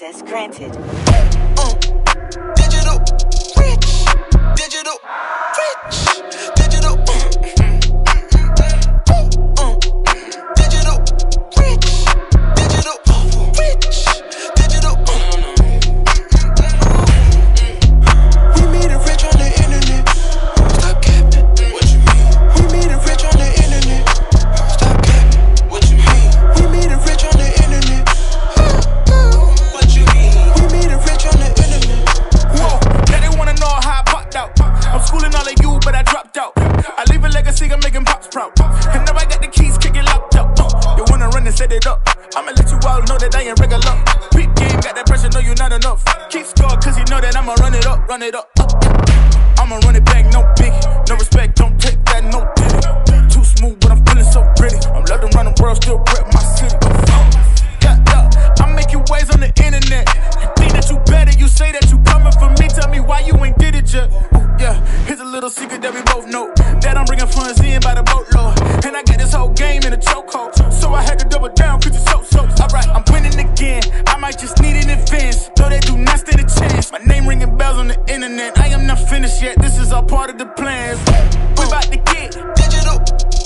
Access granted. run it up. up. I'ma run it back, no biggie. No respect, don't take that, no pity. Too smooth, but I'm feeling so pretty. I'm loving around the world, still grip my city. Yeah, yeah. I make you waves on the internet. You think that you better, you say that you coming for me. Tell me why you ain't did it yet. Ooh, yeah, here's a little secret that we both know. That I'm bringing funds in by the boatload. And I get this whole game in a chokehold. So I had to double down, cause you so, so. Alright, I'm winning again. I might just need an advance. Though they do not stand a chance. My on the internet. I am not finished yet. This is all part of the plans. We about to get digital.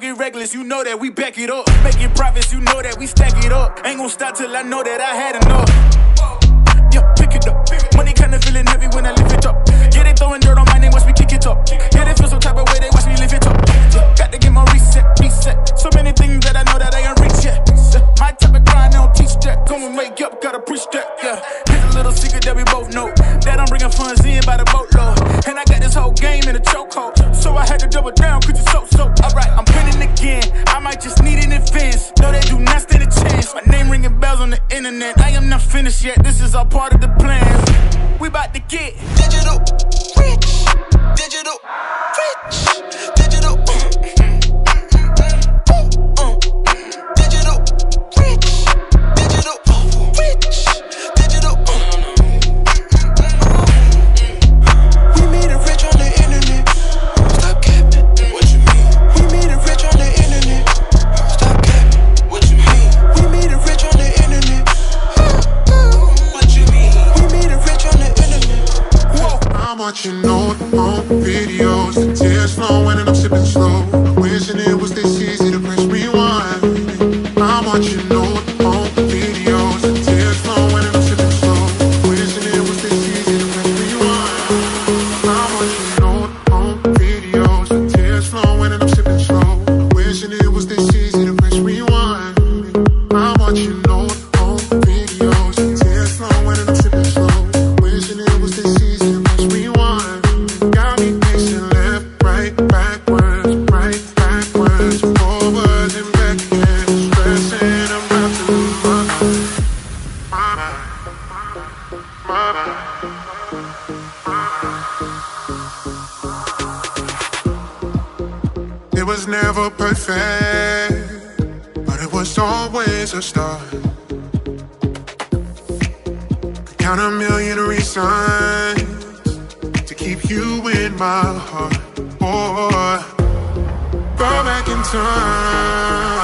Get reckless, you know that we back it up. Making profits, you know that we stack it up. Ain't gonna stop till I know that I had enough. Yeah, pick it up. Money kind of ain't finished yet, this is all part of the plan. We about to get digital rich, digital rich. It was never perfect, but it was always a start. Could count a million reasons to keep you in my heart. Or oh, go back in time.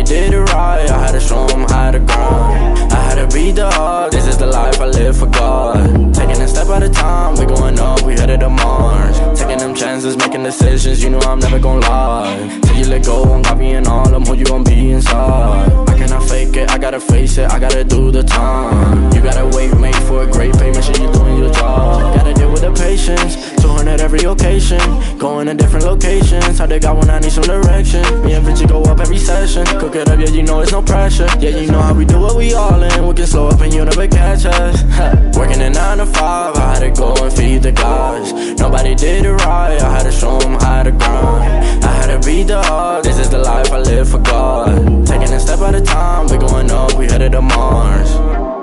Nobody did it right, I had to show them how to grind. I had to beat the odds, this is the life I live for God. Taking a step at a time, we going up, we headed to Mars. Taking them chances, making decisions, you know I'm never gonna lie. Till you let go, I'm copying all them, who you gonna be inside. I cannot fake it, I gotta face it, I gotta do the time. Occasion. Going to different locations, how they got when I need some direction. Me and Vinci go up every session. Cook it up, yeah, you know it's no pressure. Yeah, you know how we do it, we all in. We can slow up and you never catch us. Working a 9 to 5, I had to go and feed the guys. Nobody did it right, I had to show them how to grind. I had to beat the odds, this is the life I live for God. Taking a step at a time, we going up, we headed to Mars.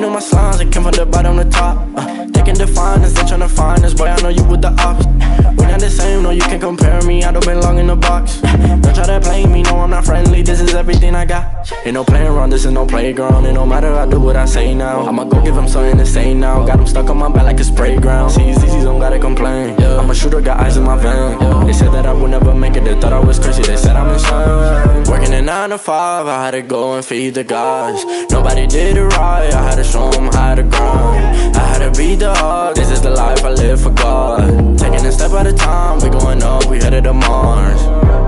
You know my signs, I came from the bottom to top. Uh, they can define us, they tryna find us. Boy, I know you with the ops. We're not the same, no, you can't compare me. I don't belong in the box. Don't try to play me, no I'm not friendly, this is everything I got. Ain't no playing around, this is no playground, it don't matter, I do what I say now I'ma go give him something to say now, got him stuck on my back like a sprayground. See, it's easy, don't gotta complain, I'm a shooter, got eyes in my van. They said that I would never make it, they thought I was crazy, they said I'm insane. Working a 9 to 5, I had to go and feed the guys. Nobody did it right, I had to show them how to grind. I had to be the hog, this is the life I live for God. Taking a step at a time, we going up, we headed to Mars.